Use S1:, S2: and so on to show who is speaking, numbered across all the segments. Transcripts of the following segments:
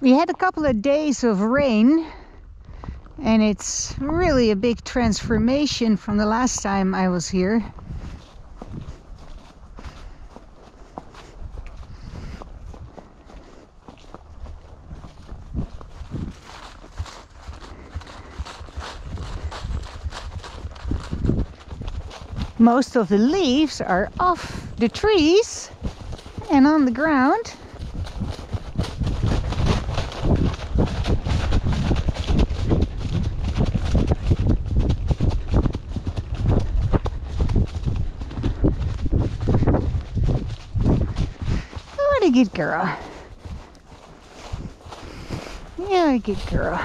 S1: We had a couple of days of rain, and it's really a big transformation from the last time I was here. Most of the leaves are off the trees and on the ground. Good girl. Yeah, a good girl.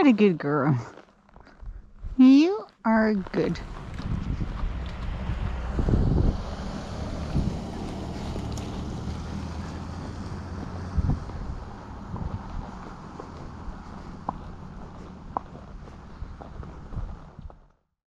S1: What a good girl. You are good.